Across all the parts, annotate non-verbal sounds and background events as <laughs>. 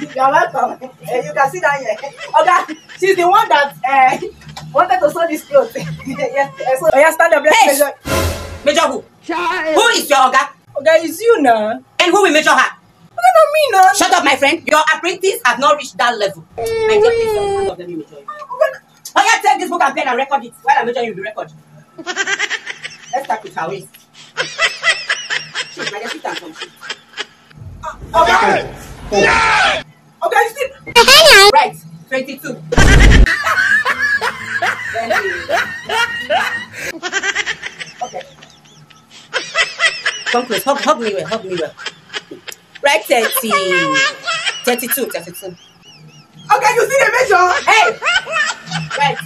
You're welcome. Uh, you can sit down here. Okay, she's the one that uh, wanted to sew this clothes. <laughs> yes, uh, so, oh, yeah, stand up. Let's Hey! measure. Major who? Who is your Oga? Okay, it's you now. And who will measure her? Okay, not me now. Shut up, my friend. Your apprentice has not reached that level. My dear, please don't stand up. Let me measure you. Okay, Oh yeah, take this book and pen and record it. While I measure you, will be record. <laughs> Let's start with her waist. <laughs> She's my dear, sit down. come, sit. okay. Okay. Right, 22. Thank you. okay. Come close. Hug, hug me well. Hug me well. Right, 30. 32. 32. Okay, you see the measure. Hey! Right.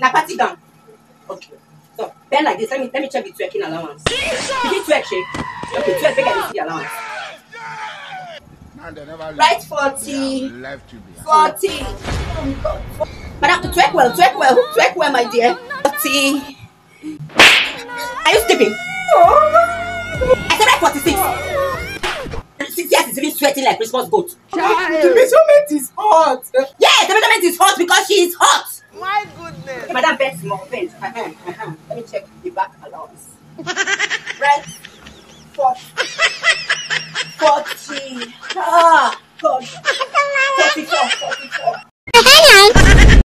Now, pat down. Okay. So, bend like this. Let me let me check the twerking allowance. Is it twerk? Okay, twerk. Make I the allowance. Man, they never Right, 40. left you behind. 40. Madam, twerk well, twerk well, twerk well, my dear. 40. Are you sleeping? I said right 46. Six years is even sweating like Christmas goat. The measurement is hot. Yeah, the measurement is hot because she is hot. My goodness. Okay, madam, bend small, bend. Uh-huh, <laughs> uh-huh. Let me check the back allowance. right. 40. forte. Ah, forte.